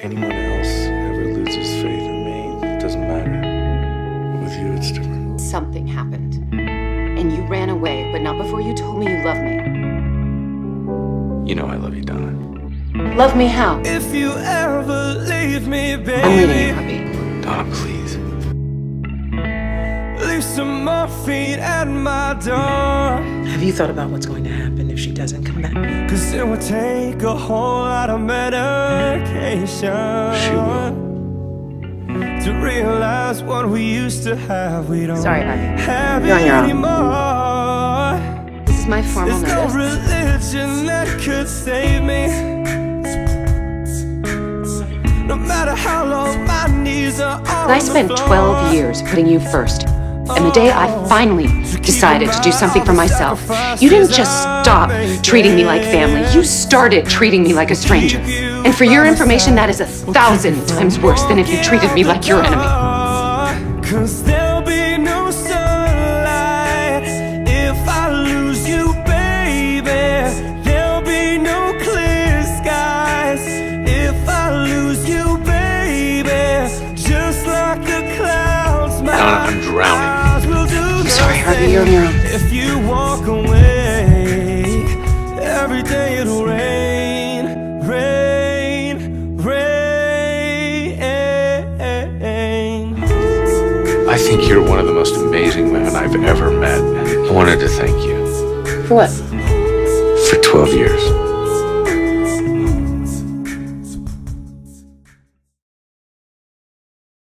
anyone else ever loses faith in me, it doesn't matter. But with you, it's different. Something happened. And you ran away, but not before you told me you love me. You know I love you, Donna. Love me how? If you ever leave me, baby, I'm reading you, puppy. Donna, please. leave some morphine at my door. You thought about what's going to happen if she doesn't come back? Cause it would take a whole lot of medication She will. to realize what we used to have. We don't Sorry, have You're on it your own. anymore. This is my formal There's no religion that could save me. No matter how long my knees are on I spent floor. 12 years putting you first. And the day I finally decided to do something for myself, you didn't just stop treating me like family, you started treating me like a stranger. And for your information, that is a thousand times worse than if you treated me like your enemy. Cause there'll be no sunlight if I lose you, baby. There'll be no clear skies if I lose you, baby. Just like the clouds, sorry, Harvey, you're on your own. If you walk away, every day it'll rain, rain, rain. I think you're one of the most amazing men I've ever met. I wanted to thank you For what? for 12 years.